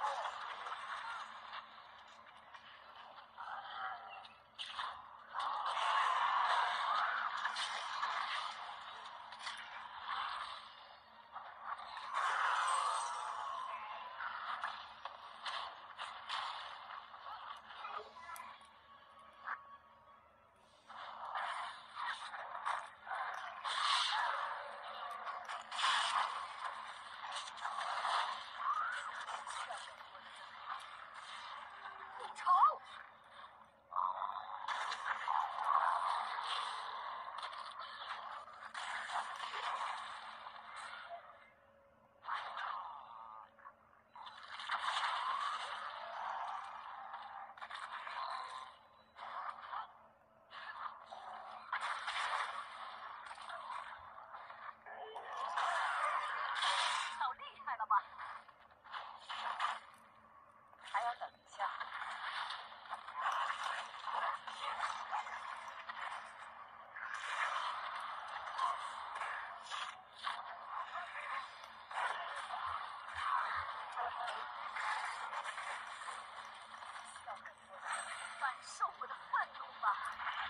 Oh!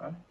Huh?